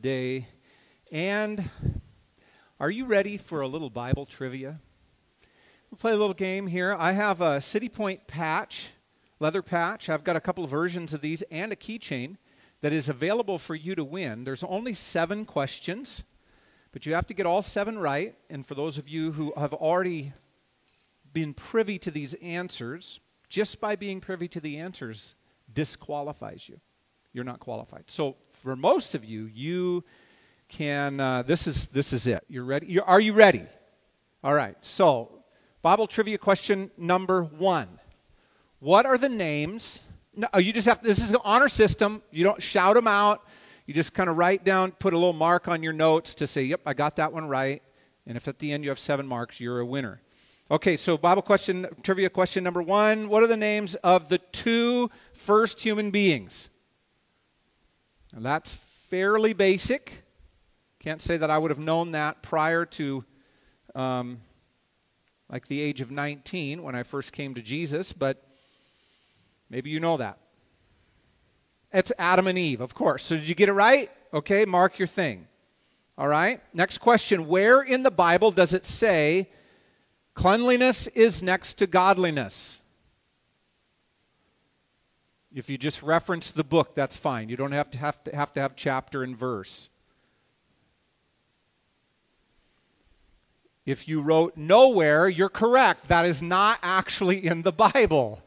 day. And are you ready for a little Bible trivia? We'll play a little game here. I have a Citipoint patch, leather patch. I've got a couple of versions of these and a keychain that is available for you to win. There's only seven questions, but you have to get all seven right. And for those of you who have already been privy to these answers, just by being privy to the answers disqualifies you. You're not qualified. So for most of you, you can. Uh, this is this is it. You're ready. You're, are you ready? All right. So Bible trivia question number one: What are the names? No, oh, you just have. This is an honor system. You don't shout them out. You just kind of write down, put a little mark on your notes to say, "Yep, I got that one right." And if at the end you have seven marks, you're a winner. Okay, so Bible question, trivia question number one. What are the names of the two first human beings? Now that's fairly basic. Can't say that I would have known that prior to um, like the age of 19 when I first came to Jesus, but maybe you know that. It's Adam and Eve, of course. So did you get it right? Okay, mark your thing. All right. Next question Where in the Bible does it say Cleanliness is next to godliness. If you just reference the book, that's fine. You don't have to have to have, to have chapter and verse. If you wrote nowhere, you're correct. That is not actually in the Bible.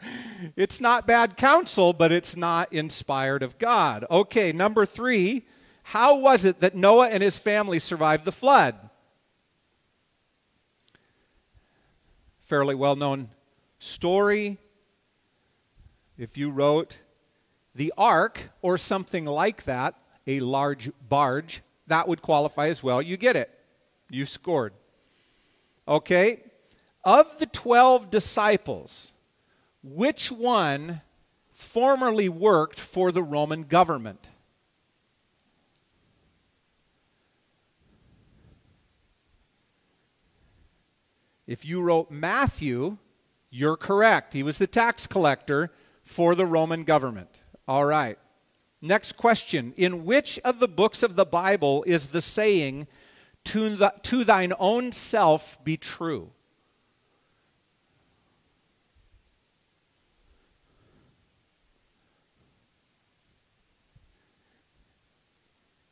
It's not bad counsel, but it's not inspired of God. Okay, number three. How was it that Noah and his family survived the flood? fairly well known story. If you wrote the ark or something like that, a large barge, that would qualify as well. You get it. You scored. Okay? Of the 12 disciples, which one formerly worked for the Roman government? If you wrote Matthew, you're correct. He was the tax collector for the Roman government. All right. Next question. In which of the books of the Bible is the saying, to, the, to thine own self be true?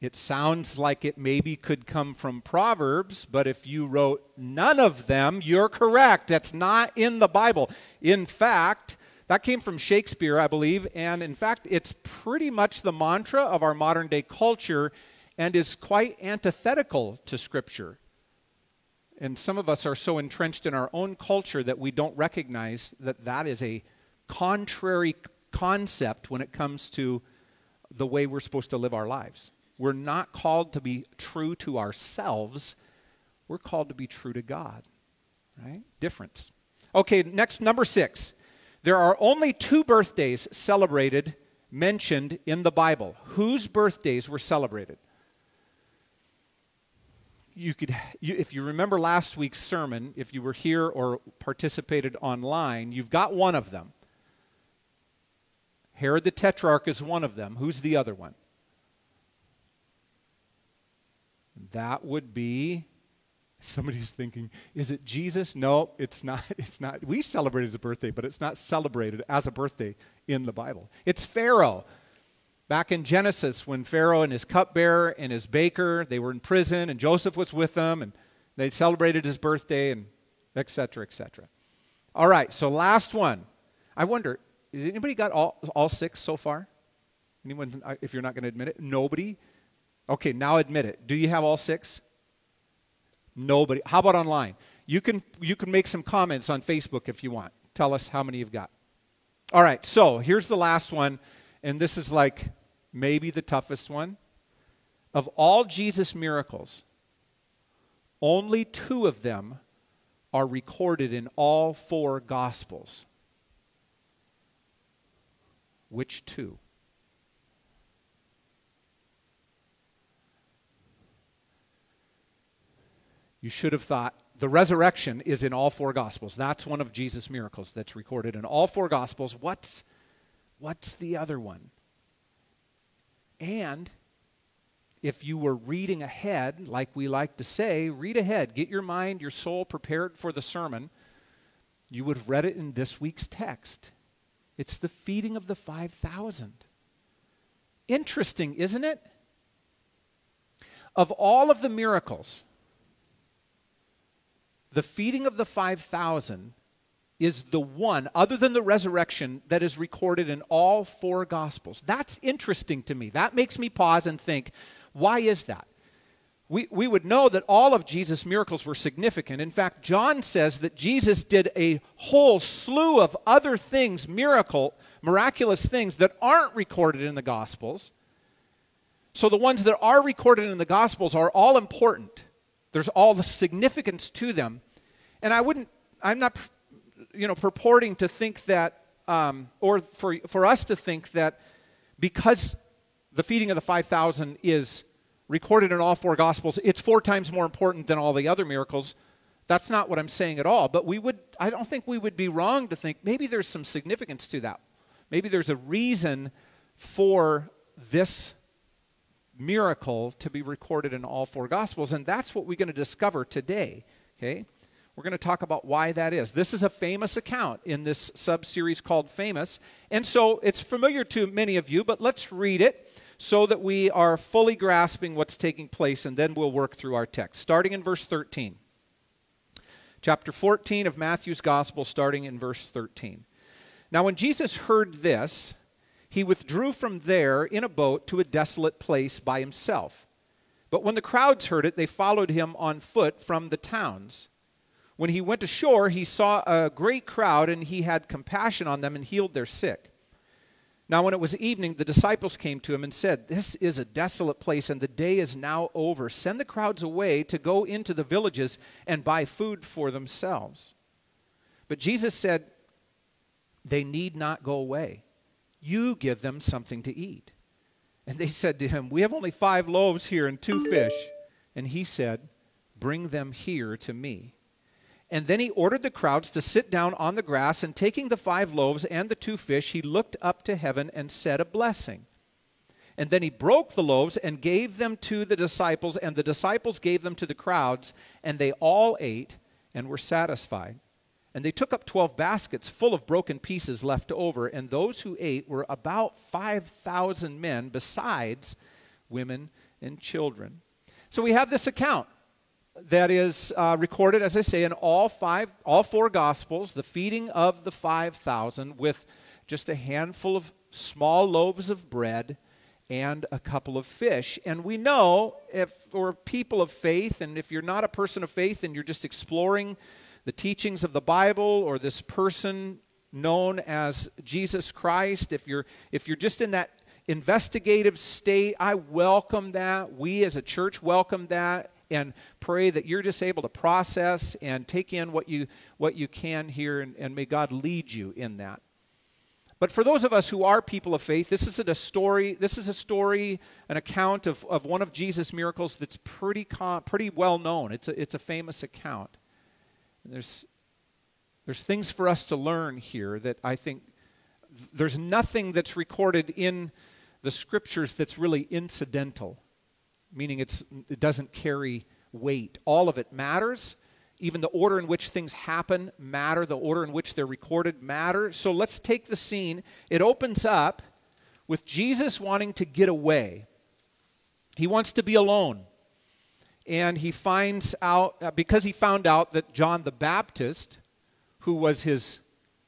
It sounds like it maybe could come from Proverbs, but if you wrote none of them, you're correct. That's not in the Bible. In fact, that came from Shakespeare, I believe, and in fact, it's pretty much the mantra of our modern day culture and is quite antithetical to Scripture. And some of us are so entrenched in our own culture that we don't recognize that that is a contrary concept when it comes to the way we're supposed to live our lives. We're not called to be true to ourselves. We're called to be true to God. Right? Difference. Okay, next, number six. There are only two birthdays celebrated, mentioned in the Bible. Whose birthdays were celebrated? You could, you, if you remember last week's sermon, if you were here or participated online, you've got one of them. Herod the Tetrarch is one of them. Who's the other one? That would be somebody's thinking, is it Jesus? No, it's not. It's not. We celebrate his birthday, but it's not celebrated as a birthday in the Bible. It's Pharaoh. Back in Genesis, when Pharaoh and his cupbearer and his baker, they were in prison, and Joseph was with them, and they celebrated his birthday, and etc., etc. All right, so last one. I wonder, has anybody got all, all six so far? Anyone, uh, if you're not going to admit it? Nobody? Okay, now admit it. Do you have all six? Nobody. How about online? You can you can make some comments on Facebook if you want. Tell us how many you've got. All right, so here's the last one, and this is like maybe the toughest one. Of all Jesus' miracles, only two of them are recorded in all four Gospels. Which two? You should have thought the resurrection is in all four gospels. That's one of Jesus' miracles that's recorded in all four gospels. What's what's the other one? And if you were reading ahead, like we like to say, read ahead, get your mind, your soul prepared for the sermon, you would have read it in this week's text. It's the feeding of the 5,000. Interesting, isn't it? Of all of the miracles, the feeding of the 5,000 is the one, other than the resurrection, that is recorded in all four Gospels. That's interesting to me. That makes me pause and think why is that? We, we would know that all of Jesus' miracles were significant. In fact, John says that Jesus did a whole slew of other things, miracle, miraculous things that aren't recorded in the Gospels. So the ones that are recorded in the Gospels are all important. There's all the significance to them. And I wouldn't, I'm not, you know, purporting to think that, um, or for, for us to think that because the feeding of the 5,000 is recorded in all four Gospels. It's four times more important than all the other miracles. That's not what I'm saying at all. But we would, I don't think we would be wrong to think maybe there's some significance to that. Maybe there's a reason for this miracle to be recorded in all four Gospels. And that's what we're going to discover today. Okay? We're going to talk about why that is. This is a famous account in this sub series called Famous. And so it's familiar to many of you, but let's read it so that we are fully grasping what's taking place, and then we'll work through our text. Starting in verse 13. Chapter 14 of Matthew's Gospel, starting in verse 13. Now, when Jesus heard this, he withdrew from there in a boat to a desolate place by himself. But when the crowds heard it, they followed him on foot from the towns. When he went ashore, he saw a great crowd, and he had compassion on them and healed their sick. Now, when it was evening, the disciples came to him and said, This is a desolate place, and the day is now over. Send the crowds away to go into the villages and buy food for themselves. But Jesus said, They need not go away. You give them something to eat. And they said to him, We have only five loaves here and two fish. And he said, Bring them here to me. And then he ordered the crowds to sit down on the grass, and taking the five loaves and the two fish, he looked up to heaven and said a blessing. And then he broke the loaves and gave them to the disciples, and the disciples gave them to the crowds, and they all ate and were satisfied. And they took up twelve baskets full of broken pieces left over, and those who ate were about 5,000 men, besides women and children. So we have this account that is uh, recorded, as I say, in all five, all four Gospels, the feeding of the 5,000 with just a handful of small loaves of bread and a couple of fish. And we know if for people of faith, and if you're not a person of faith and you're just exploring the teachings of the Bible or this person known as Jesus Christ, if you're if you're just in that investigative state, I welcome that. We as a church welcome that and pray that you're just able to process and take in what you, what you can here, and, and may God lead you in that. But for those of us who are people of faith, this isn't a story. This is a story, an account of, of one of Jesus' miracles that's pretty, pretty well known. It's a, it's a famous account. There's, there's things for us to learn here that I think there's nothing that's recorded in the scriptures that's really incidental meaning it's, it doesn't carry weight. All of it matters. Even the order in which things happen matter. The order in which they're recorded matter. So let's take the scene. It opens up with Jesus wanting to get away. He wants to be alone. And he finds out, uh, because he found out that John the Baptist, who was his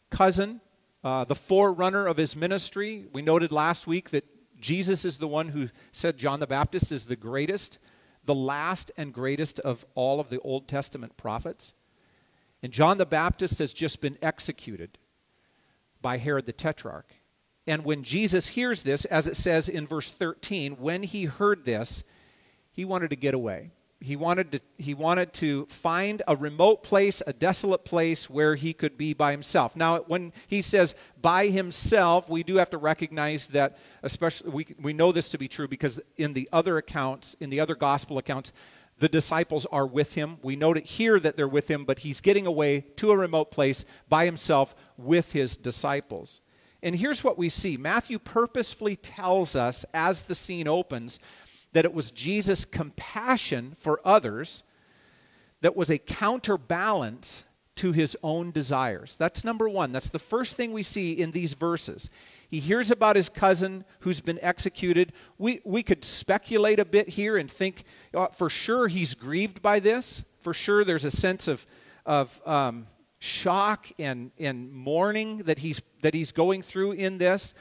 cousin, uh, the forerunner of his ministry, we noted last week that Jesus is the one who said John the Baptist is the greatest, the last and greatest of all of the Old Testament prophets. And John the Baptist has just been executed by Herod the Tetrarch. And when Jesus hears this, as it says in verse 13, when he heard this, he wanted to get away he wanted to he wanted to find a remote place a desolate place where he could be by himself. Now when he says by himself we do have to recognize that especially we, we know this to be true because in the other accounts in the other gospel accounts the disciples are with him. We note it here that they're with him but he's getting away to a remote place by himself with his disciples. And here's what we see. Matthew purposefully tells us as the scene opens that it was Jesus' compassion for others that was a counterbalance to his own desires. That's number one. That's the first thing we see in these verses. He hears about his cousin who's been executed. We, we could speculate a bit here and think uh, for sure he's grieved by this. For sure there's a sense of, of um, shock and, and mourning that he's, that he's going through in this.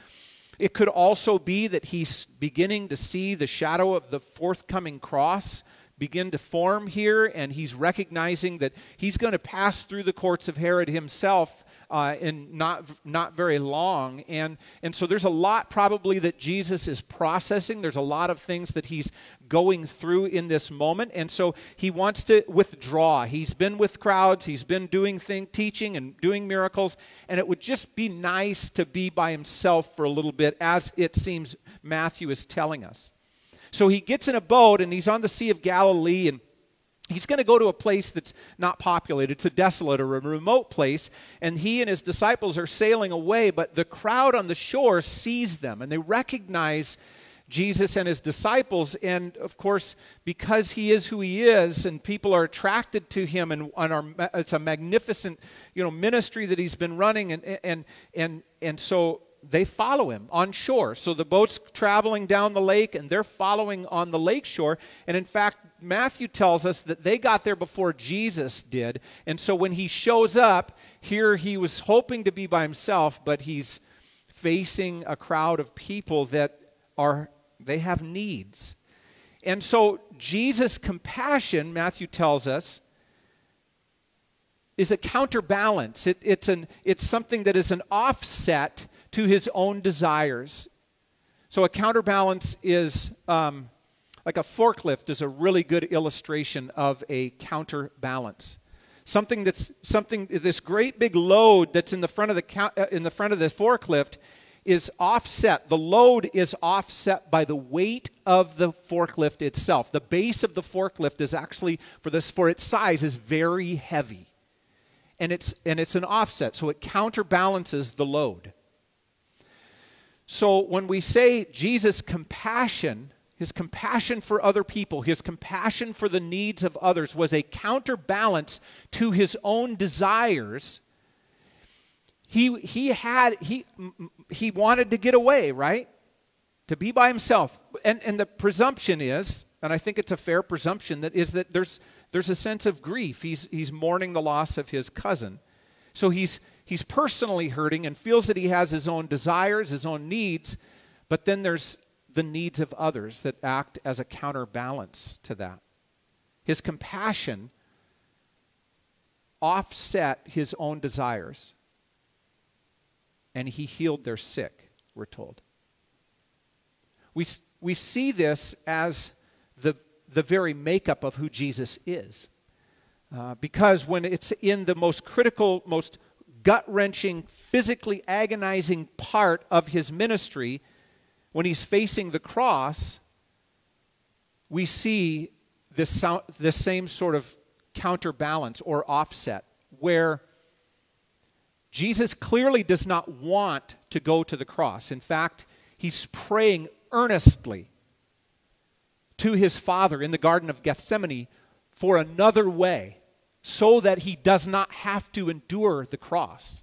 It could also be that he's beginning to see the shadow of the forthcoming cross begin to form here, and he's recognizing that he's going to pass through the courts of Herod himself uh, in not not very long, and and so there's a lot probably that Jesus is processing. There's a lot of things that he's going through in this moment, and so he wants to withdraw. He's been with crowds, he's been doing thing, teaching and doing miracles, and it would just be nice to be by himself for a little bit, as it seems Matthew is telling us. So he gets in a boat and he's on the Sea of Galilee and He's going to go to a place that's not populated. It's a desolate or a remote place. And he and his disciples are sailing away, but the crowd on the shore sees them and they recognize Jesus and his disciples. And of course, because he is who he is and people are attracted to him, and, and it's a magnificent you know, ministry that he's been running. And, and, and, and so they follow him on shore. So the boat's traveling down the lake and they're following on the lake shore. And in fact, Matthew tells us that they got there before Jesus did. And so when he shows up, here he was hoping to be by himself, but he's facing a crowd of people that are, they have needs. And so Jesus' compassion, Matthew tells us, is a counterbalance. It, it's, an, it's something that is an offset to his own desires. So a counterbalance is um, like a forklift is a really good illustration of a counterbalance. Something that's something this great big load that's in the front of the uh, in the front of the forklift is offset. The load is offset by the weight of the forklift itself. The base of the forklift is actually for this for its size is very heavy. And it's and it's an offset, so it counterbalances the load. So when we say Jesus' compassion, his compassion for other people, his compassion for the needs of others was a counterbalance to his own desires. He, he had he, he wanted to get away, right? To be by himself. And, and the presumption is, and I think it's a fair presumption, that is that there's, there's a sense of grief. He's, he's mourning the loss of his cousin. So he's, he's personally hurting and feels that he has his own desires, his own needs, but then there's the needs of others that act as a counterbalance to that. His compassion offset his own desires, and he healed their sick, we're told. We, we see this as the, the very makeup of who Jesus is. Uh, because when it's in the most critical, most gut wrenching, physically agonizing part of his ministry, when he's facing the cross, we see this, this same sort of counterbalance or offset where Jesus clearly does not want to go to the cross. In fact, he's praying earnestly to his Father in the Garden of Gethsemane for another way so that he does not have to endure the cross.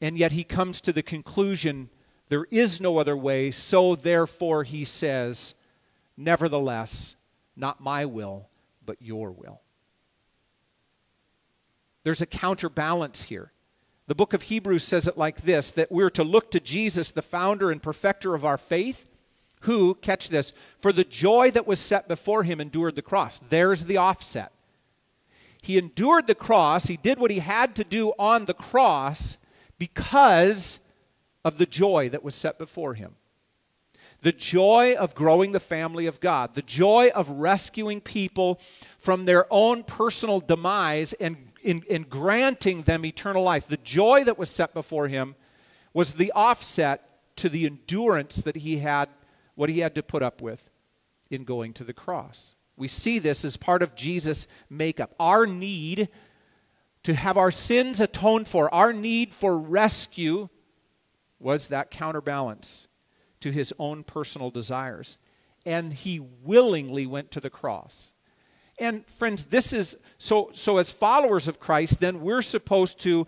And yet he comes to the conclusion there is no other way, so therefore he says, Nevertheless, not my will, but your will. There's a counterbalance here. The book of Hebrews says it like this that we're to look to Jesus, the founder and perfecter of our faith, who, catch this, for the joy that was set before him endured the cross. There's the offset. He endured the cross, he did what he had to do on the cross because of the joy that was set before him. The joy of growing the family of God, the joy of rescuing people from their own personal demise and in, in granting them eternal life. The joy that was set before him was the offset to the endurance that he had, what he had to put up with in going to the cross. We see this as part of Jesus' makeup. Our need to have our sins atoned for, our need for rescue, was that counterbalance to his own personal desires. and he willingly went to the cross. And friends, this is so so as followers of Christ, then we're supposed to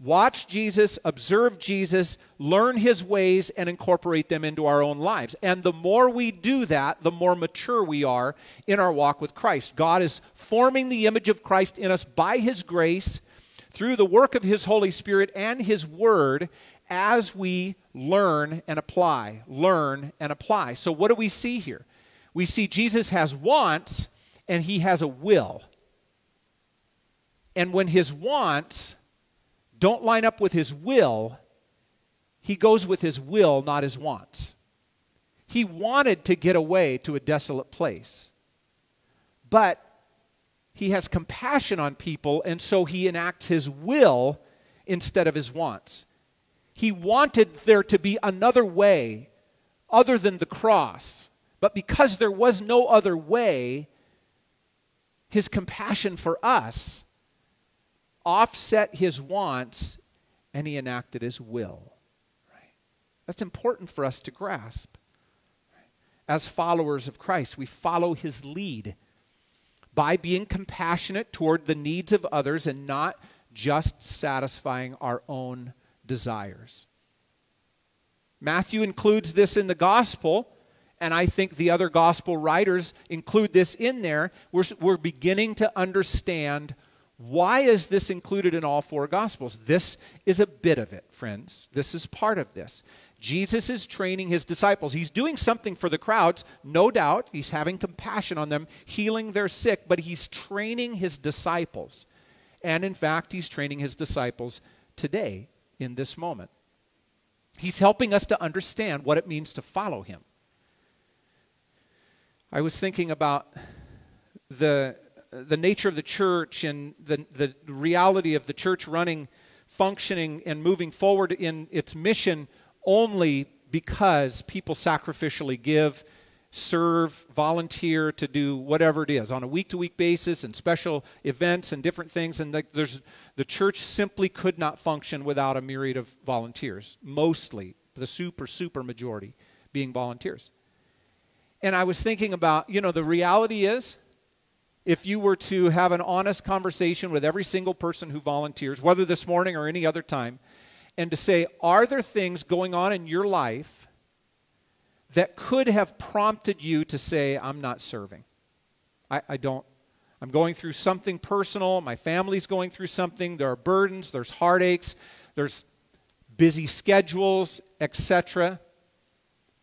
watch Jesus, observe Jesus, learn his ways, and incorporate them into our own lives. And the more we do that, the more mature we are in our walk with Christ. God is forming the image of Christ in us by his grace through the work of his Holy Spirit and his word as we learn and apply, learn and apply. So, what do we see here? We see Jesus has wants and he has a will. And when his wants don't line up with his will, he goes with his will, not his wants. He wanted to get away to a desolate place, but he has compassion on people, and so he enacts his will instead of his wants. He wanted there to be another way other than the cross, but because there was no other way, his compassion for us offset his wants and he enacted his will. Right? That's important for us to grasp. As followers of Christ, we follow his lead by being compassionate toward the needs of others and not just satisfying our own desires. Matthew includes this in the gospel, and I think the other gospel writers include this in there. We're, we're beginning to understand why is this included in all four Gospels? This is a bit of it, friends. This is part of this. Jesus is training his disciples. He's doing something for the crowds, no doubt. He's having compassion on them, healing their sick, but he's training his disciples. And in fact, he's training his disciples today in this moment. He's helping us to understand what it means to follow him. I was thinking about the the nature of the church and the, the reality of the church running, functioning, and moving forward in its mission only because people sacrificially give, serve, volunteer to do whatever it is on a week to week basis and special events and different things. And the, there's, the church simply could not function without a myriad of volunteers, mostly, the super, super majority being volunteers. And I was thinking about, you know, the reality is if you were to have an honest conversation with every single person who volunteers, whether this morning or any other time, and to say, are there things going on in your life that could have prompted you to say, I'm not serving? I, I don't. I'm going through something personal. My family's going through something. There are burdens, there's heartaches, there's busy schedules, etc.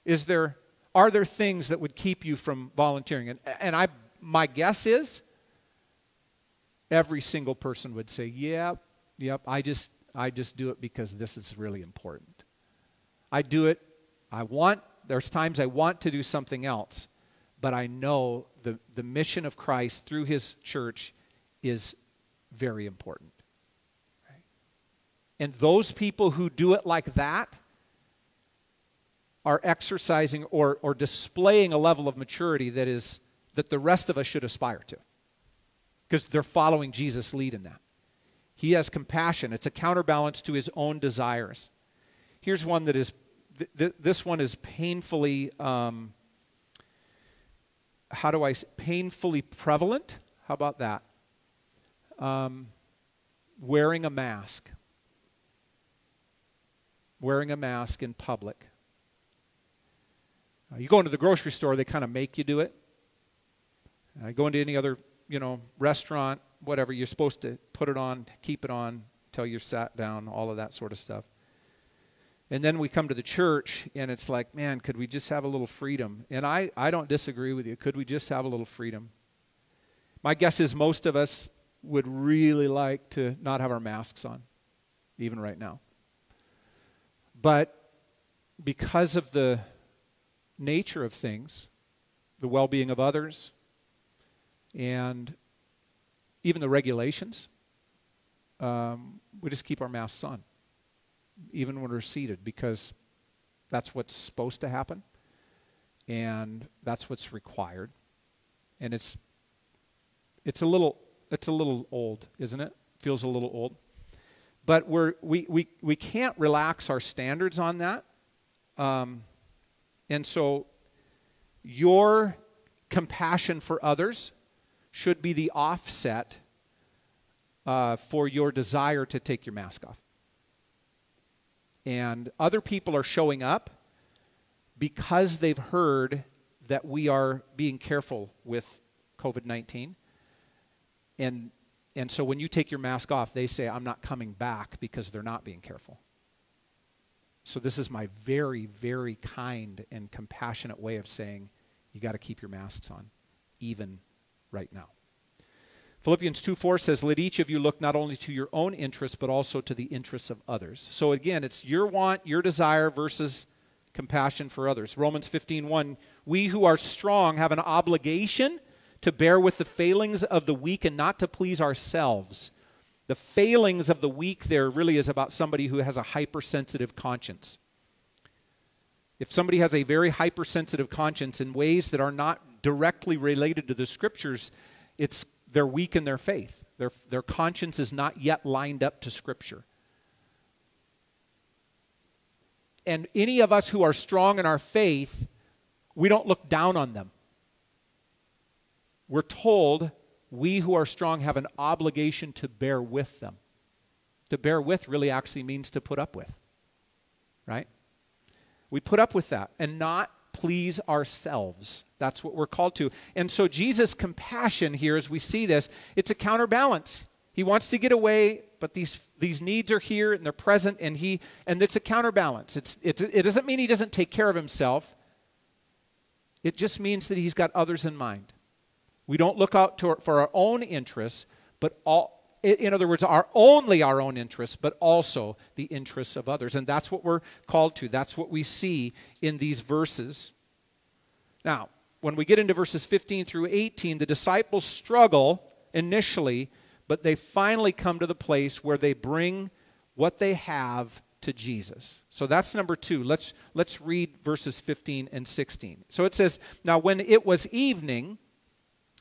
Is there are there things that would keep you from volunteering? And, and I my guess is every single person would say, "Yep, yep, I just I just do it because this is really important. I do it. I want there's times I want to do something else, but I know the, the mission of Christ through his church is very important. And those people who do it like that are exercising or, or displaying a level of maturity that is that the rest of us should aspire to because they're following Jesus' lead in that. He has compassion, it's a counterbalance to his own desires. Here's one that is, th- th- this one is painfully, um, how do I, painfully prevalent? How about that? Um, wearing a mask. Wearing a mask in public. Uh, you go into the grocery store, they kind of make you do it. Uh, go into any other, you know, restaurant, whatever, you're supposed to put it on, keep it on till you're sat down, all of that sort of stuff. And then we come to the church, and it's like, man, could we just have a little freedom? And I, I don't disagree with you. Could we just have a little freedom? My guess is most of us would really like to not have our masks on, even right now. But because of the nature of things, the well being of others, and even the regulations, um, we just keep our masks on, even when we're seated, because that's what's supposed to happen, and that's what's required, and it's it's a little it's a little old, isn't it? Feels a little old, but we're we we we can't relax our standards on that, um, and so your compassion for others should be the offset uh, for your desire to take your mask off. And other people are showing up because they've heard that we are being careful with COVID 19. And, and so when you take your mask off, they say, I'm not coming back because they're not being careful. So, this is my very, very kind and compassionate way of saying, you got to keep your masks on, even right now. Philippians 2 4 says, Let each of you look not only to your own interests, but also to the interests of others. So again, it's your want, your desire versus compassion for others. Romans 15 1, we who are strong have an obligation to bear with the failings of the weak and not to please ourselves. The failings of the weak there really is about somebody who has a hypersensitive conscience. If somebody has a very hypersensitive conscience in ways that are not directly related to the scriptures, it's they're weak in their faith. Their, their conscience is not yet lined up to Scripture. And any of us who are strong in our faith, we don't look down on them. We're told we who are strong have an obligation to bear with them. To bear with really actually means to put up with, right? We put up with that and not please ourselves. That's what we're called to. And so Jesus' compassion here, as we see this, it's a counterbalance. He wants to get away, but these, these needs are here and they're present, and he and it's a counterbalance. It's, it's, it doesn't mean he doesn't take care of himself. It just means that he's got others in mind. We don't look out for our own interests, but all, in other words, our only our own interests, but also the interests of others. And that's what we're called to. That's what we see in these verses. Now, when we get into verses 15 through 18, the disciples struggle initially, but they finally come to the place where they bring what they have to Jesus. So that's number 2. Let's let's read verses 15 and 16. So it says, "Now when it was evening,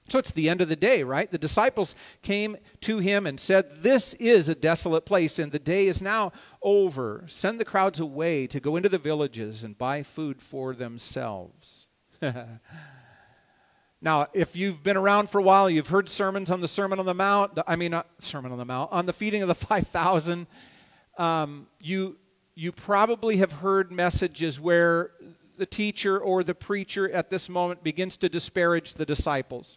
so it's the end of the day, right? The disciples came to him and said, This is a desolate place, and the day is now over. Send the crowds away to go into the villages and buy food for themselves. now, if you've been around for a while, you've heard sermons on the Sermon on the Mount, I mean, Sermon on the Mount, on the feeding of the 5,000. Um, you, you probably have heard messages where the teacher or the preacher at this moment begins to disparage the disciples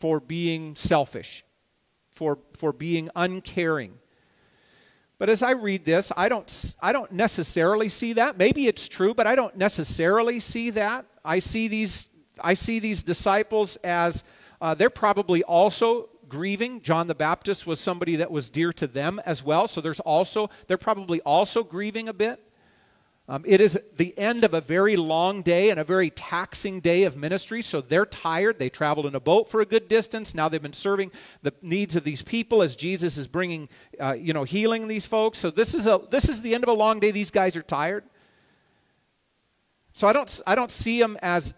for being selfish, for, for being uncaring. But as I read this, I don't, I don't necessarily see that. Maybe it's true, but I don't necessarily see that. I see these, I see these disciples as uh, they're probably also grieving. John the Baptist was somebody that was dear to them as well. So there's also, they're probably also grieving a bit. Um, it is the end of a very long day and a very taxing day of ministry, so they're tired. They traveled in a boat for a good distance. Now they've been serving the needs of these people as Jesus is bringing, uh, you know, healing these folks. So this is a this is the end of a long day. These guys are tired. So I don't I don't see them as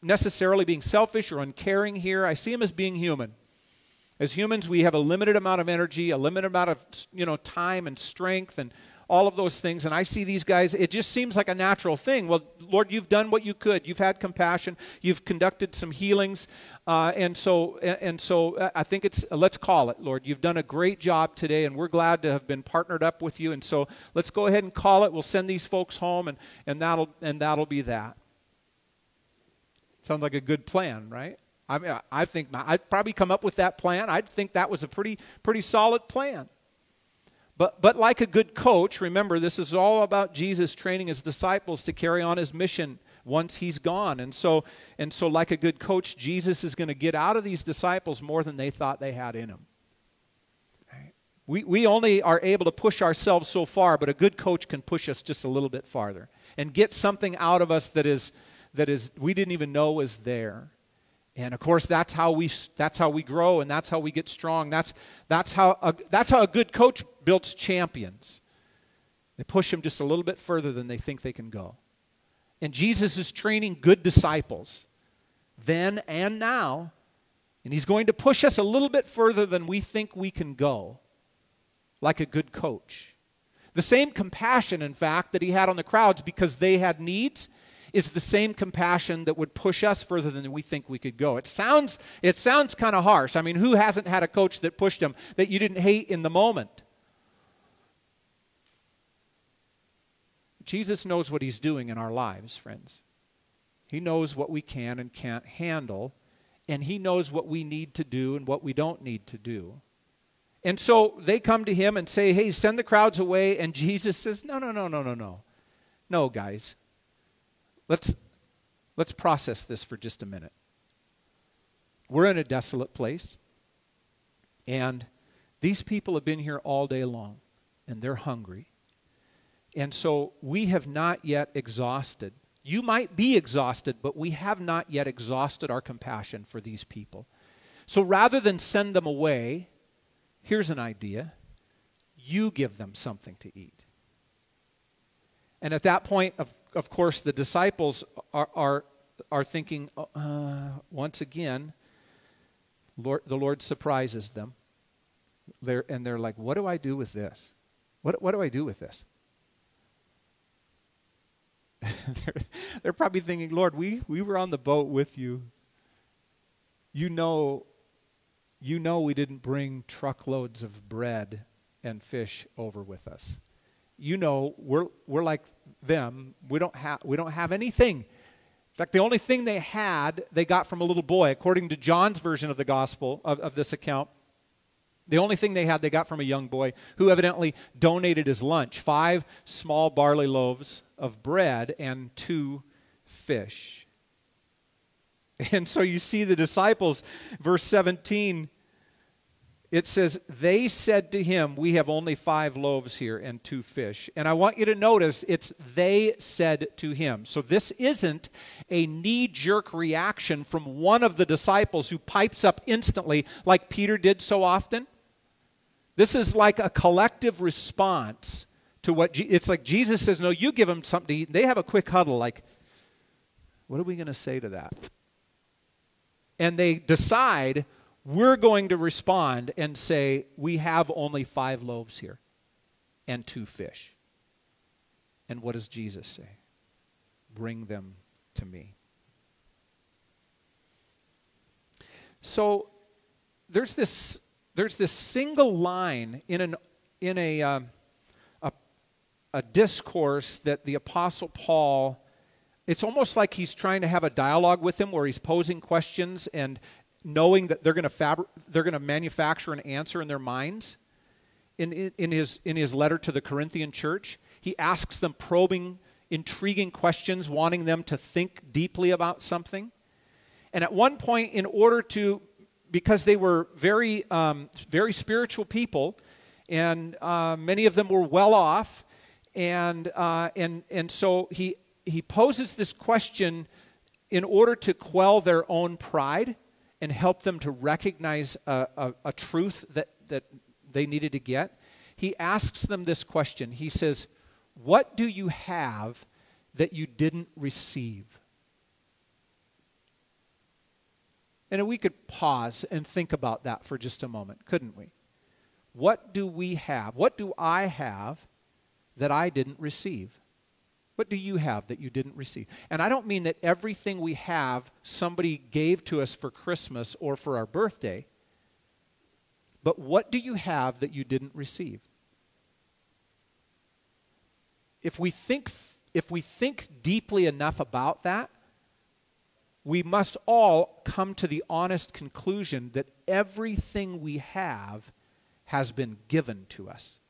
necessarily being selfish or uncaring here. I see them as being human. As humans, we have a limited amount of energy, a limited amount of you know time and strength and all of those things. And I see these guys, it just seems like a natural thing. Well, Lord, you've done what you could. You've had compassion. You've conducted some healings. Uh, and so, and so uh, I think it's, let's call it, Lord. You've done a great job today, and we're glad to have been partnered up with you. And so let's go ahead and call it. We'll send these folks home, and, and, that'll, and that'll be that. Sounds like a good plan, right? I mean, I think I'd probably come up with that plan. I'd think that was a pretty, pretty solid plan. But, but like a good coach, remember, this is all about Jesus training his disciples to carry on his mission once he's gone. And so, and so like a good coach, Jesus is going to get out of these disciples more than they thought they had in them. We, we only are able to push ourselves so far, but a good coach can push us just a little bit farther and get something out of us that is, that is we didn't even know was there. And of course, that's how we, that's how we grow and that's how we get strong. That's, that's, how a, that's how a good coach builds champions. They push them just a little bit further than they think they can go. And Jesus is training good disciples then and now. And he's going to push us a little bit further than we think we can go, like a good coach. The same compassion, in fact, that he had on the crowds because they had needs is the same compassion that would push us further than we think we could go. It sounds, it sounds kind of harsh. I mean, who hasn't had a coach that pushed them that you didn't hate in the moment? Jesus knows what he's doing in our lives, friends. He knows what we can and can't handle, and he knows what we need to do and what we don't need to do. And so they come to him and say, Hey, send the crowds away. And Jesus says, No, no, no, no, no, no. No, guys. Let's, let's process this for just a minute. We're in a desolate place, and these people have been here all day long, and they're hungry. And so we have not yet exhausted. You might be exhausted, but we have not yet exhausted our compassion for these people. So rather than send them away, here's an idea you give them something to eat. And at that point, of, of course, the disciples are, are, are thinking, uh, once again, Lord, the Lord surprises them. They're, and they're like, what do I do with this? What, what do I do with this? they're, they're probably thinking, Lord, we, we were on the boat with you. You know, you know we didn't bring truckloads of bread and fish over with us. You know we're, we're like them. We don't, have we don't have anything. In fact, the only thing they had, they got from a little boy. According to John's version of the gospel, of, of this account, the only thing they had, they got from a young boy who evidently donated his lunch five small barley loaves of bread and two fish. And so you see the disciples, verse 17, it says, They said to him, We have only five loaves here and two fish. And I want you to notice it's they said to him. So this isn't a knee jerk reaction from one of the disciples who pipes up instantly like Peter did so often. This is like a collective response to what Je- it's like Jesus says, No, you give them something to eat. They have a quick huddle, like, What are we going to say to that? And they decide, We're going to respond and say, We have only five loaves here and two fish. And what does Jesus say? Bring them to me. So there's this there's this single line in an in a um, a, a discourse that the apostle Paul it's almost like he's trying to have a dialogue with him where he's posing questions and knowing that they're going to fabri- they're going to manufacture an answer in their minds in, in, in, his, in his letter to the corinthian church he asks them probing intriguing questions wanting them to think deeply about something and at one point in order to because they were very, um, very spiritual people, and uh, many of them were well off. And, uh, and, and so he, he poses this question in order to quell their own pride and help them to recognize a, a, a truth that, that they needed to get. He asks them this question. He says, What do you have that you didn't receive? And we could pause and think about that for just a moment, couldn't we? What do we have? What do I have that I didn't receive? What do you have that you didn't receive? And I don't mean that everything we have somebody gave to us for Christmas or for our birthday, but what do you have that you didn't receive? If we think, if we think deeply enough about that, we must all come to the honest conclusion that everything we have has been given to us.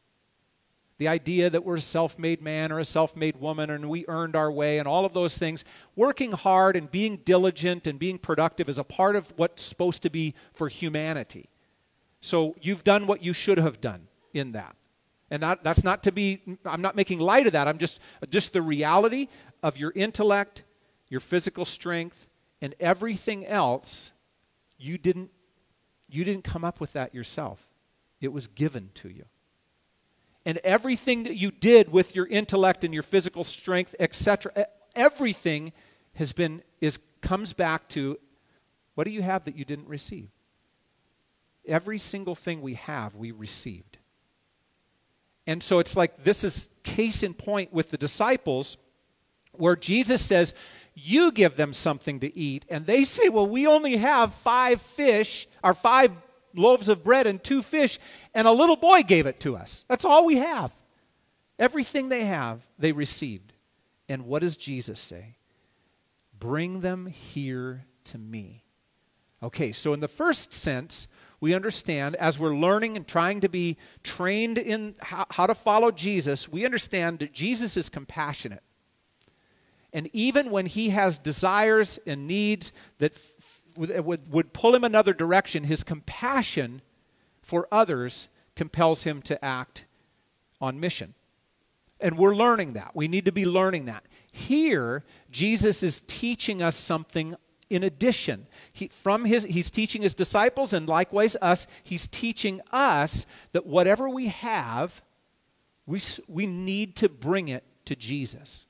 The idea that we're a self made man or a self made woman and we earned our way and all of those things, working hard and being diligent and being productive is a part of what's supposed to be for humanity. So you've done what you should have done in that. And that, that's not to be, I'm not making light of that. I'm just, just the reality of your intellect, your physical strength, and everything else you didn't you didn't come up with that yourself it was given to you and everything that you did with your intellect and your physical strength etc everything has been is comes back to what do you have that you didn't receive every single thing we have we received and so it's like this is case in point with the disciples where Jesus says, You give them something to eat. And they say, Well, we only have five fish, or five loaves of bread and two fish, and a little boy gave it to us. That's all we have. Everything they have, they received. And what does Jesus say? Bring them here to me. Okay, so in the first sense, we understand as we're learning and trying to be trained in how, how, to follow Jesus, we understand that Jesus is compassionate. And even when he has desires and needs that would, would pull him another direction, his compassion for others compels him to act on mission. And we're learning that. We need to be learning that. Here, Jesus is teaching us something in addition. He, from his, he's teaching his disciples and likewise us, he's teaching us that whatever we have, we, we need to bring it to Jesus.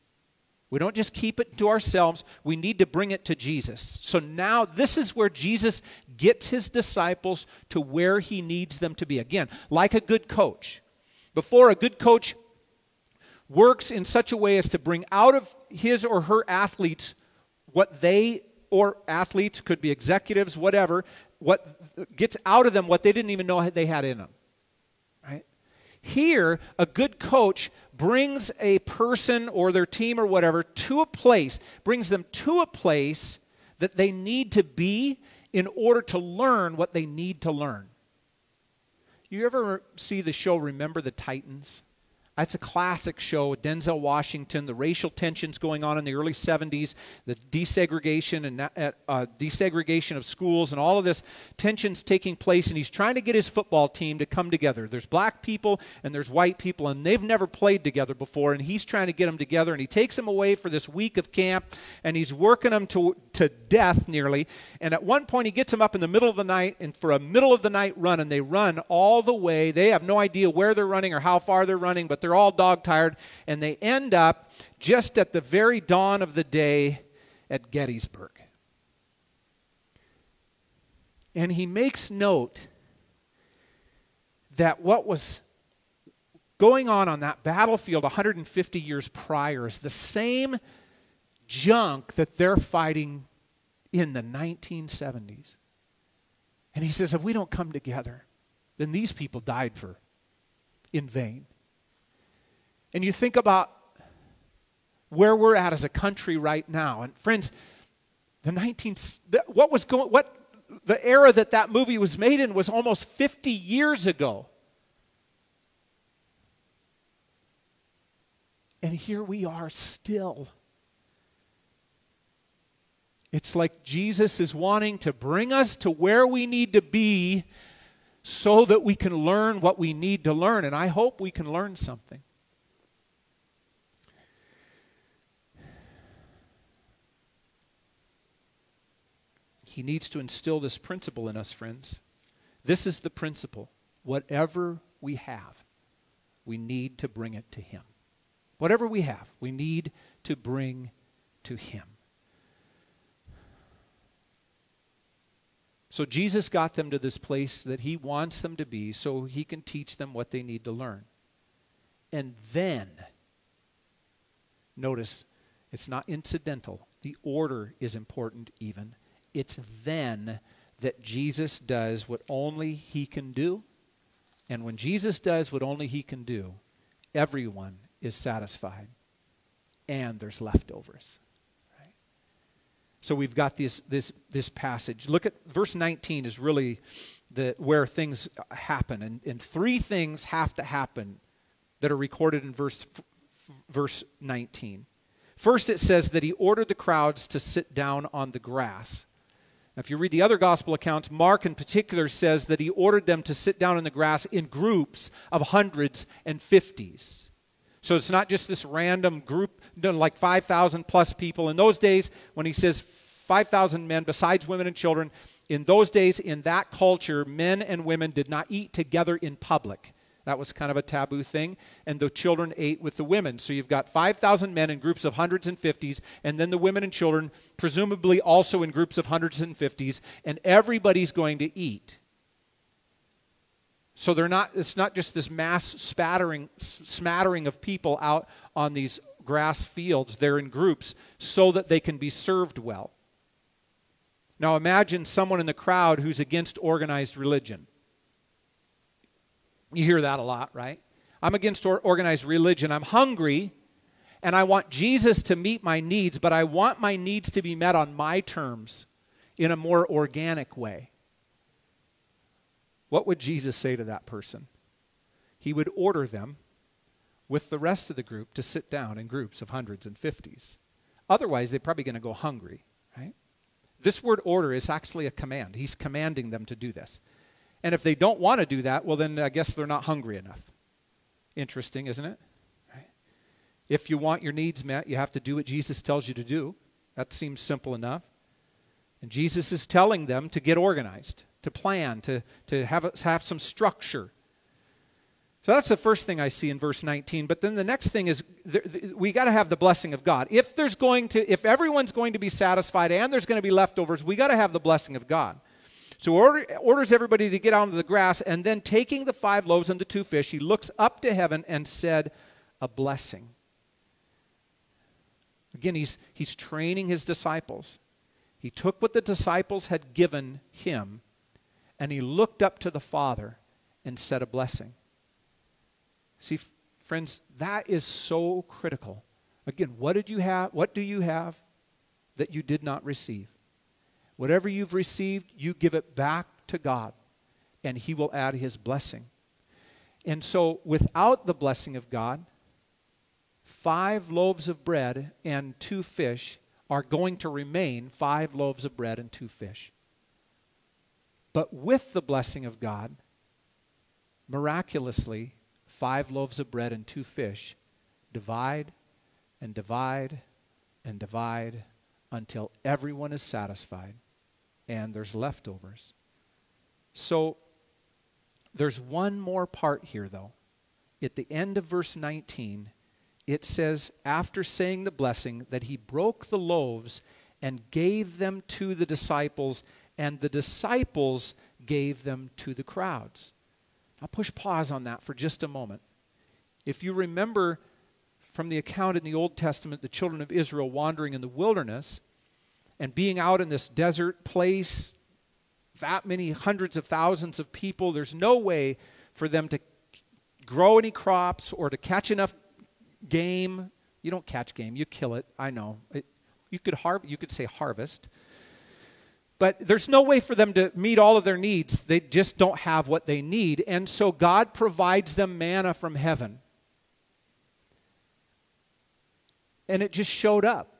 We don't just keep it to ourselves, we need to bring it to Jesus. So now, this is where Jesus gets his disciples to where he needs them to be. Again, like a good coach. Before, a good coach works in such a way as to bring out of his or her athletes what they or athletes could be executives whatever what gets out of them what they didn't even know they had in them right here a good coach brings a person or their team or whatever to a place, brings them to a place that they need to be in order to learn what they need to learn. You ever see the show Remember the Titans? It's a classic show Denzel Washington, the racial tensions going on in the early 70s, the desegregation and uh, desegregation of schools, and all of this tensions taking place. And he's trying to get his football team to come together. There's black people and there's white people, and they've never played together before. And he's trying to get them together. And he takes them away for this week of camp, and he's working them to, to death nearly. And at one point, he gets them up in the middle of the night, and for a middle of the night run, and they run all the way. They have no idea where they're running or how far they're running, but they're all dog tired, and they end up just at the very dawn of the day at Gettysburg. And he makes note that what was going on on that battlefield 150 years prior is the same junk that they're fighting in the 1970s. And he says, if we don't come together, then these people died for in vain and you think about where we're at as a country right now, and friends, the 19 what was going what the era that that movie was made in was almost 50 years ago. And here we are still. It's like Jesus is wanting to bring us to where we need to be so that we can learn what we need to learn. And I hope we can learn something. He needs to instill this principle in us, friends. This is the principle. Whatever we have, we need to bring it to Him. Whatever we have, we need to bring to Him. So Jesus got them to this place that He wants them to be so He can teach them what they need to learn. And then, notice, it's not incidental. The order is important, even. It's then that Jesus does what only he can do. And when Jesus does what only he can do, everyone is satisfied and there's leftovers. So we've got this, this, this passage. Look at verse 19 is really the, where things happen. And, and three things have to happen that are recorded in verse, verse 19. First, it says that he ordered the crowds to sit down on the grass. If you read the other gospel accounts, Mark in particular says that he ordered them to sit down in the grass in groups of hundreds and fifties. So it's not just this random group, like 5,000 plus people. In those days, when he says 5,000 men, besides women and children, in those days, in that culture, men and women did not eat together in public. That was kind of a taboo thing. And the children ate with the women. So you've got 5,000 men in groups of hundreds and fifties, and then the women and children, presumably also in groups of hundreds and fifties, and everybody's going to eat. So they're not, it's not just this mass spattering, smattering of people out on these grass fields. They're in groups so that they can be served well. Now imagine someone in the crowd who's against organized religion. You hear that a lot, right? I'm against or- organized religion. I'm hungry and I want Jesus to meet my needs, but I want my needs to be met on my terms in a more organic way. What would Jesus say to that person? He would order them with the rest of the group to sit down in groups of hundreds and fifties. Otherwise, they're probably going to go hungry, right? This word order is actually a command. He's commanding them to do this. And if they don't want to do that, well, then I guess they're not hungry enough. Interesting, isn't it? If you want your needs met, you have to do what Jesus tells you to do. That seems simple enough. And Jesus is telling them to get organized, to plan, to, to have, have some structure so that's the first thing I see in verse 19. But then the next thing is we got to have the blessing of God. If there's going to if everyone's going to be satisfied and there's going to be leftovers, we got to have the blessing of God. So order, orders everybody to get onto the grass and then taking the five loaves and the two fish, he looks up to heaven and said a blessing. Again, he's he's training his disciples. He took what the disciples had given him and he looked up to the Father and said a blessing. See, friends, that is so critical. Again, what did you have? What do you have that you did not receive? Whatever you've received, you give it back to God, and He will add His blessing. And so, without the blessing of God, five loaves of bread and two fish are going to remain five loaves of bread and two fish. But with the blessing of God, miraculously, five loaves of bread and two fish, divide and divide and divide until everyone is satisfied and there's leftovers. So there's one more part here, though. At the end of verse 19, it says, after saying the blessing, that he broke the loaves and gave them to the disciples, and the disciples gave them to the crowds. I'll push pause on that for just a moment. If you remember from the account in the Old Testament, the children of Israel wandering in the wilderness and being out in this desert place, that many hundreds of thousands of people, there's no way for them to grow any crops or to catch enough game. You don't catch game, you kill it. I know. It, you could har- you could say harvest. But there's no way for them to meet all of their needs. They just don't have what they need. And so God provides them manna from heaven. And it just showed up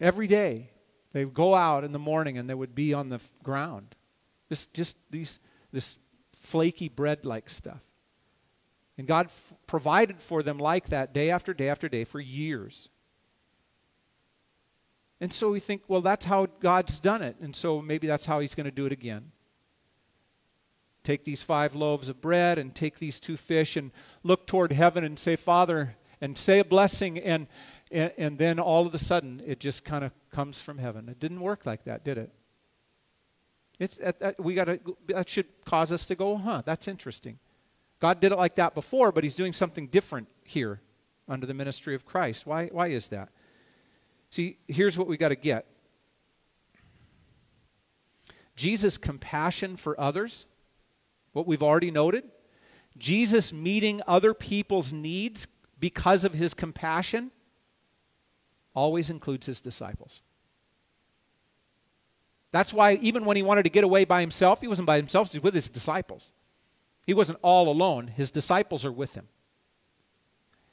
every day. They would go out in the morning and they would be on the ground. Just, just these, this flaky bread like stuff. And God f- provided for them like that day after day after day for years. And so we think, well, that's how God's done it. And so maybe that's how he's going to do it again. Take these five loaves of bread and take these two fish and look toward heaven and say, Father, and say a blessing. And, and, and then all of a sudden, it just kind of comes from heaven. It didn't work like that, did it? It's, we gotta, that should cause us to go, huh, that's interesting. God did it like that before, but he's doing something different here under the ministry of Christ. Why, why is that? See, here's what we got to get Jesus' compassion for others, what we've already noted, Jesus meeting other people's needs because of his compassion, always includes his disciples. That's why, even when he wanted to get away by himself, he wasn't by himself, he was with his disciples. He wasn't all alone, his disciples are with him.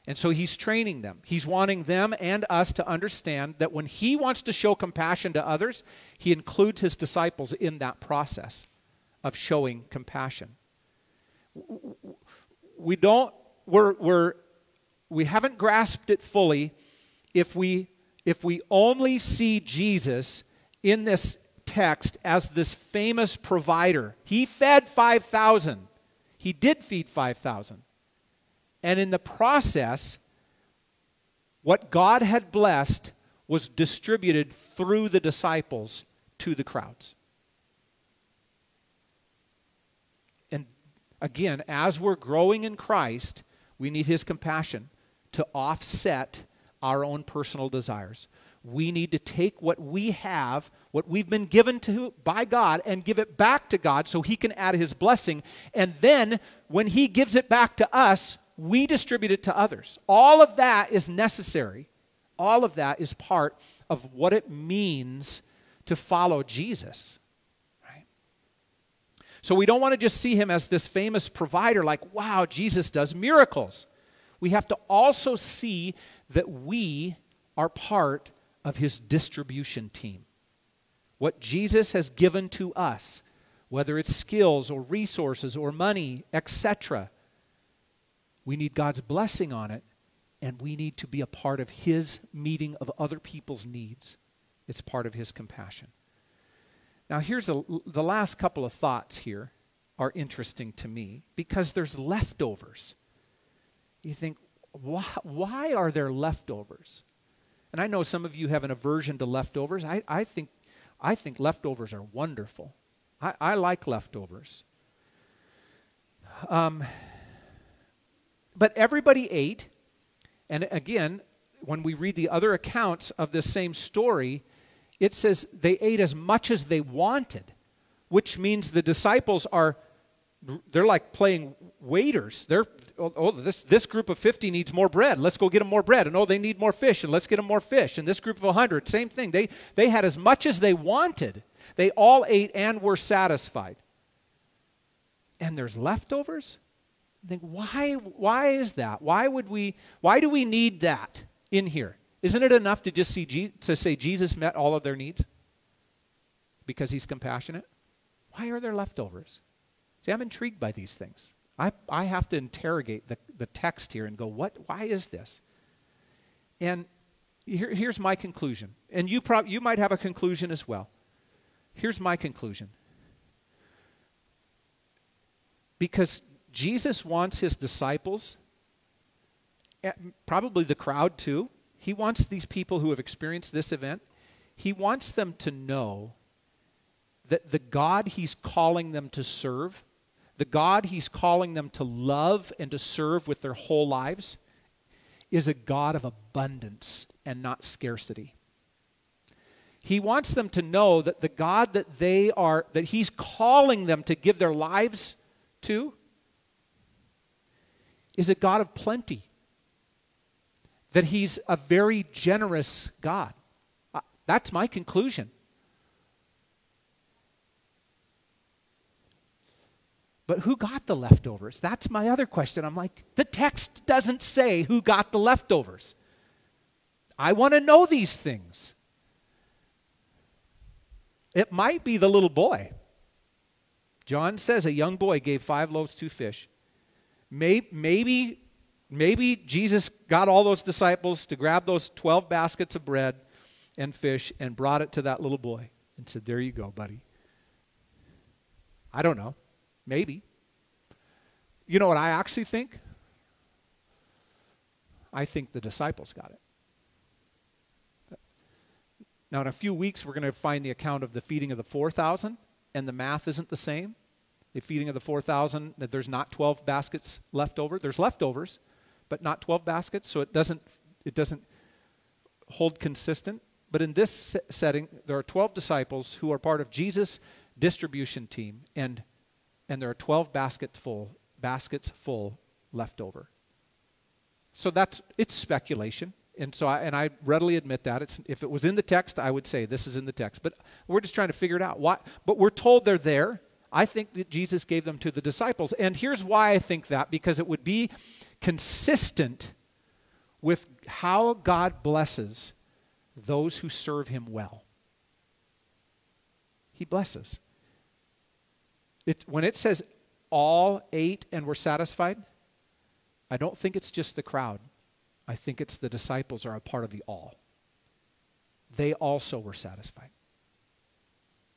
And so he's training them. He's wanting them and us to understand that when he wants to show compassion to others, he includes his disciples in that process of showing compassion. We don't, we're, we're, we haven't grasped it fully if we, if we only see Jesus in this text as this famous provider. He fed 5,000. He did feed 5,000. And in the process, what God had blessed was distributed through the disciples to the crowds. And again, as we're growing in Christ, we need his compassion to offset our own personal desires. We need to take what we have, what we've been given to by God, and give it back to God so He can add His blessing. And then when He gives it back to us, we distribute it to others. All of that is necessary. All of that is part of what it means to follow Jesus. So we don't want to just see him as this famous provider, like, wow, Jesus does miracles. We have to also see that we are part of his distribution team. What Jesus has given to us, whether it's skills or resources or money, etc., we need God's blessing on it, and we need to be a part of his meeting of other people's needs. It's part of his compassion. Now, here's a, the last couple of thoughts here are interesting to me because there's leftovers. You think, why, why are there leftovers? And I know some of you have an aversion to leftovers. I, I, think, I think leftovers are wonderful. I, I like leftovers. Um, but everybody ate. And again, when we read the other accounts of this same story, it says they ate as much as they wanted, which means the disciples are they're like playing waiters. They're oh, oh, this this group of 50 needs more bread. Let's go get them more bread. And oh, they need more fish, and let's get them more fish. And this group of 100, same thing. They they had as much as they wanted. They all ate and were satisfied. And there's leftovers? think why why is that? Why would we why do we need that in here? Isn't it enough to just see to say Jesus met all of their needs? Because he's compassionate? Why are there leftovers? See, I'm intrigued by these things. I, I have to interrogate the, the text here and go, what, why is this? And here, here's my conclusion. And you, prob- you might have a conclusion as well. Here's my conclusion. Because Jesus wants his disciples, eh, probably the crowd too, he wants these people who have experienced this event, he wants them to know that the God he's calling them to serve, the God he's calling them to love and to serve with their whole lives, is a God of abundance and not scarcity. He wants them to know that the God that they are, that he's calling them to give their lives to, is a God of plenty that he's a very generous God. Uh, that's my conclusion. But who got the leftovers? That's my other question. I'm like, the text doesn't say who got the leftovers. I want to know these things. It might be the little boy. John says a young boy gave five loaves, two fish. Maybe, maybe Maybe Jesus got all those disciples to grab those 12 baskets of bread and fish and brought it to that little boy and said, There you go, buddy. I don't know. Maybe. You know what I actually think? I think the disciples got it. Now, in a few weeks, we're going to find the account of the feeding of the 4,000, and the math isn't the same. The feeding of the 4,000, that there's not 12 baskets left over. There's leftovers, but not 12 baskets, so it doesn't, it doesn't hold consistent. But in this setting, there are 12 disciples who are part of Jesus' distribution team, and, and there are 12 baskets full, baskets full left over. So that's, it's speculation. And so, I, and I readily admit that. It's, if it was in the text, I would say this is in the text. But we're just trying to figure it out. Why, but we're told they're there. I think that Jesus gave them to the disciples. And here's why I think that because it would be consistent with how God blesses those who serve him well. He blesses. It, when it says all ate and were satisfied, I don't think it's just the crowd. I think it's the disciples are a part of the all. They also were satisfied.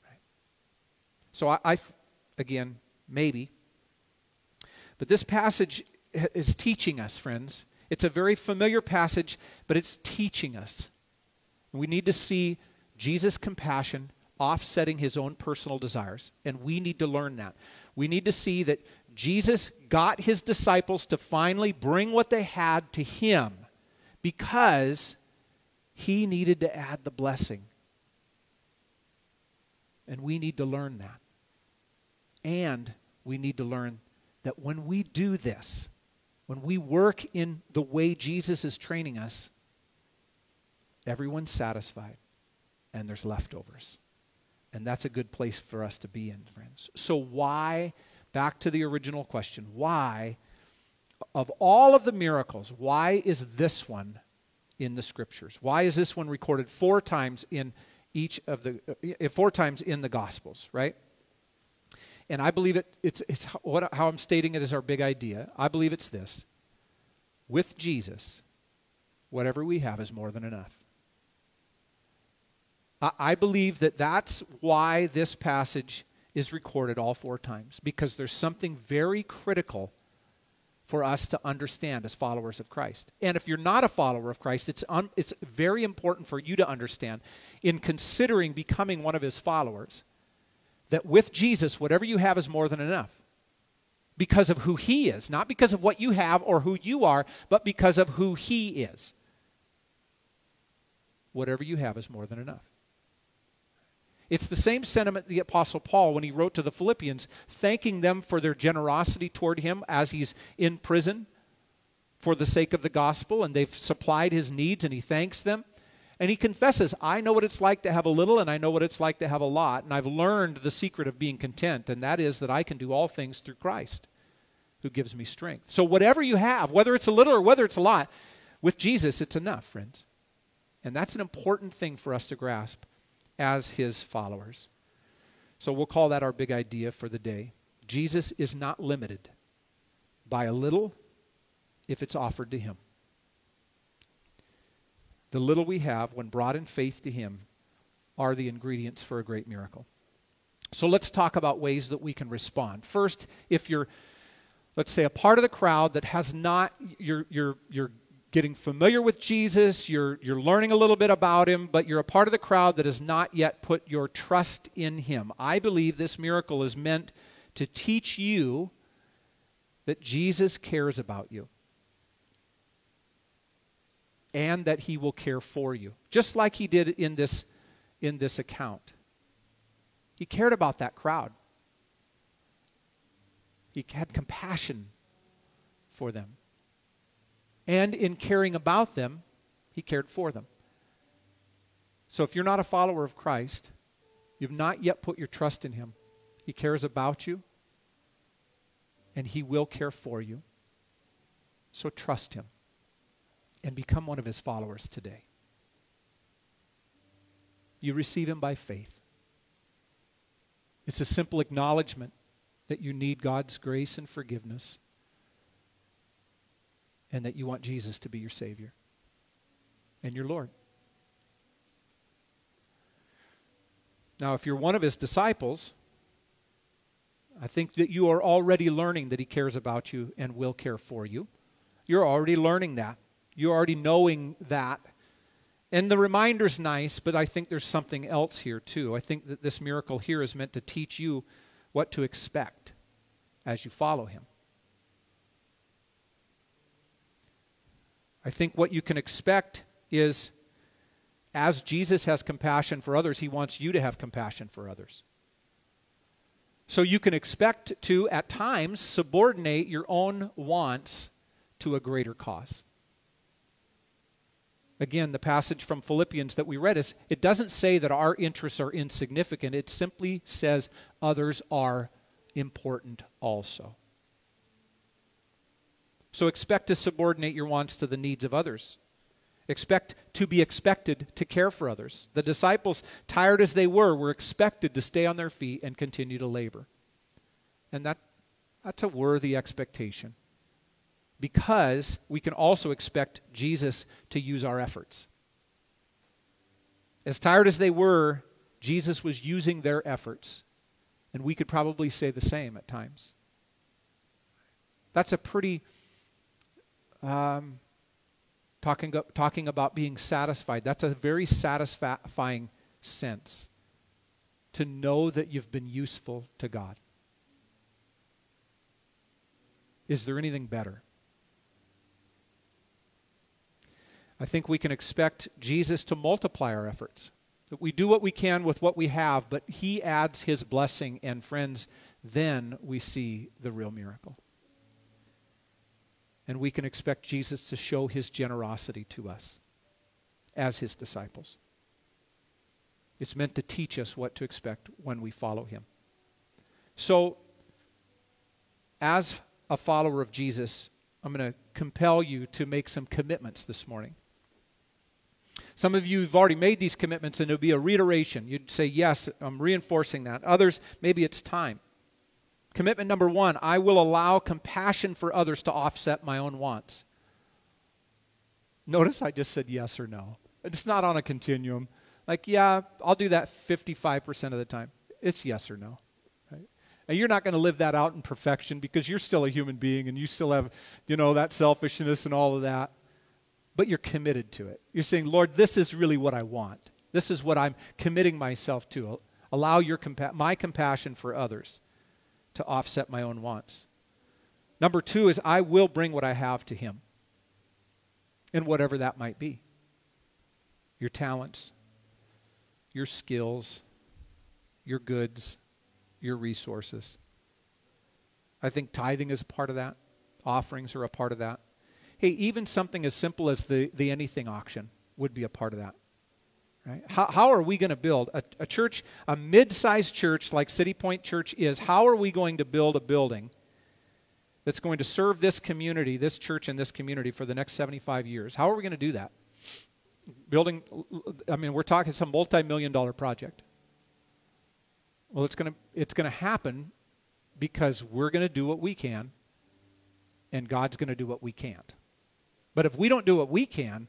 Right? So I, I again, maybe. But this passage is teaching us, friends. It's a very familiar passage, but it's teaching us. We need to see Jesus' compassion offsetting his own personal desires, and we need to learn that. We need to see that Jesus got his disciples to finally bring what they had to him because he needed to add the blessing. And we need to learn that. And we need to learn that when we do this, when we work in the way Jesus is training us, everyone's satisfied and there's leftovers. And that's a good place for us to be in, friends. So, why, back to the original question, why, of all of the miracles, why is this one in the scriptures? Why is this one recorded four times in each of the, uh, four times in the Gospels, right? And I believe it, it's, it's what, how I'm stating it is our big idea. I believe it's this with Jesus, whatever we have is more than enough. I, believe that that's why this passage is recorded all four times, because there's something very critical for us to understand as followers of Christ. And if you're not a follower of Christ, it's, un, it's very important for you to understand in considering becoming one of his followers that with Jesus, whatever you have is more than enough. Because of who he is, not because of what you have or who you are, but because of who he is. Whatever you have is more than enough. It's the same sentiment the Apostle Paul when he wrote to the Philippians, thanking them for their generosity toward him as he's in prison for the sake of the gospel, and they've supplied his needs, and he thanks them. And he confesses, I know what it's like to have a little, and I know what it's like to have a lot, and I've learned the secret of being content, and that is that I can do all things through Christ who gives me strength. So, whatever you have, whether it's a little or whether it's a lot, with Jesus, it's enough, friends. And that's an important thing for us to grasp as his followers. So, we'll call that our big idea for the day. Jesus is not limited by a little if it's offered to him. The little we have, when brought in faith to Him, are the ingredients for a great miracle. So let's talk about ways that we can respond. First, if you're, let's say, a part of the crowd that has not, you're, you're, you're getting familiar with Jesus, you're, you're learning a little bit about Him, but you're a part of the crowd that has not yet put your trust in Him. I believe this miracle is meant to teach you that Jesus cares about you and that he will care for you, just like he did in this, in this account. He cared about that crowd. He had compassion for them. And in caring about them, he cared for them. So if you're not a follower of Christ, you've not yet put your trust in him. He cares about you, and he will care for you. So trust him and become one of his followers today. You receive him by faith. It's a simple acknowledgement that you need God's grace and forgiveness and that you want Jesus to be your Savior and your Lord. Now, if you're one of his disciples, I think that you are already learning that he cares about you and will care for you. You're already learning that. You're already knowing that. And the reminder's nice, but I think there's something else here too. I think that this miracle here is meant to teach you what to expect as you follow him. I think what you can expect is as Jesus has compassion for others, he wants you to have compassion for others. So you can expect to, at times, subordinate your own wants to a greater cause. Again, the passage from Philippians that we read is it doesn't say that our interests are insignificant. It simply says others are important also. So expect to subordinate your wants to the needs of others. Expect to be expected to care for others. The disciples, tired as they were, were expected to stay on their feet and continue to labor. And that, that's a worthy expectation because we can also expect Jesus to use our efforts. As tired as they were, Jesus was using their efforts. And we could probably say the same at times. That's a pretty, um, talking, talking about being satisfied, that's a very satisfying sense to know that you've been useful to God. Is there anything better? I think we can expect Jesus to multiply our efforts. That we do what we can with what we have, but He adds His blessing, and friends, then we see the real miracle. And we can expect Jesus to show His generosity to us as His disciples. It's meant to teach us what to expect when we follow Him. So, as a follower of Jesus, I'm going to compel you to make some commitments this morning. Some of you have already made these commitments and it'll be a reiteration. You'd say, Yes, I'm reinforcing that. Others, maybe it's time. Commitment number one I will allow compassion for others to offset my own wants. Notice I just said yes or no. It's not on a continuum. Like, yeah, I'll do that 55% of the time. It's yes or no. And you're not going to live that out in perfection because you're still a human being and you still have, you know, that selfishness and all of that. But you're committed to it. You're saying, Lord, this is really what I want. This is what I'm committing myself to. Allow your compa- my compassion for others to offset my own wants. Number two is I will bring what I have to Him, and whatever that might be your talents, your skills, your goods, your resources. I think tithing is a part of that, offerings are a part of that. Hey, even something as simple as the, the anything auction would be a part of that. Right? How, how are we going to build a, a church, a mid sized church like Citipoint Church is? How are we going to build a building that's going to serve this community, this church, and this community for the next 75 years? How are we going to do that? Building, I mean, we're talking some multi million dollar project. Well, it's going to it's going to happen because we're going to do what we can and God's going to do what we can't. But if we don't do what we can,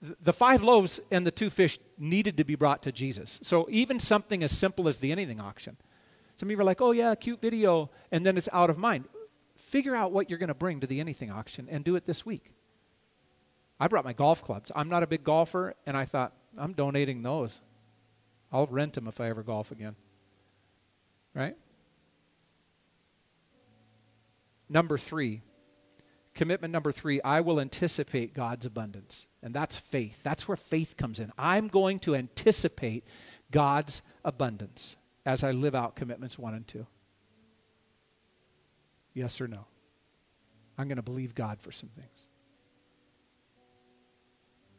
the five loaves and the two fish needed to be brought to Jesus. So even something as simple as the anything auction. Some of you are like, "Oh yeah, cute video," and then it's out of mind. Figure out what you're going to bring to the anything auction and do it this week. I brought my golf clubs. I'm not a big golfer, and I thought I'm donating those. I'll rent them if I ever golf again. Right? Number three, commitment number three, I will anticipate God's abundance. And that's faith. That's where faith comes in. I'm going to anticipate God's abundance as I live out commitments one and two. Yes or no? I'm going to believe God for some things.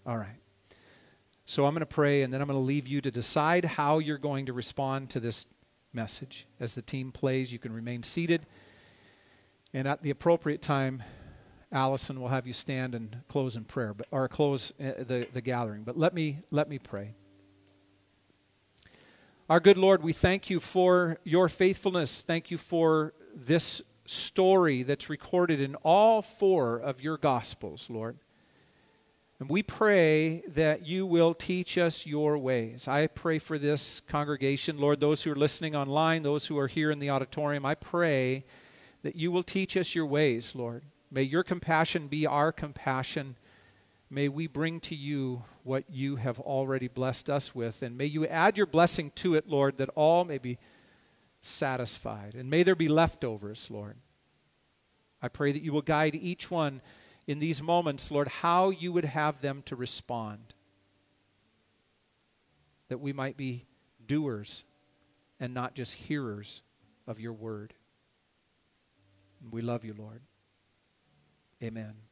All right. So I'm going to pray, and then I'm going to leave you to decide how you're going to respond to this message. As the team plays, you can remain seated. And at the appropriate time, Allison will have you stand and close in prayer, but, or close uh, the, the gathering. But let me, let me pray. Our good Lord, we thank you for your faithfulness. Thank you for this story that's recorded in all four of your Gospels, Lord. And we pray that you will teach us your ways. I pray for this congregation, Lord, those who are listening online, those who are here in the auditorium. I pray that you will teach us your ways, Lord. May your compassion be our compassion. May we bring to you what you have already blessed us with. And may you add your blessing to it, Lord, that all may be satisfied. And may there be leftovers, Lord. I pray that you will guide each one in these moments, Lord, how you would have them to respond. That we might be doers and not just hearers of your word. We love you, Lord. Amen.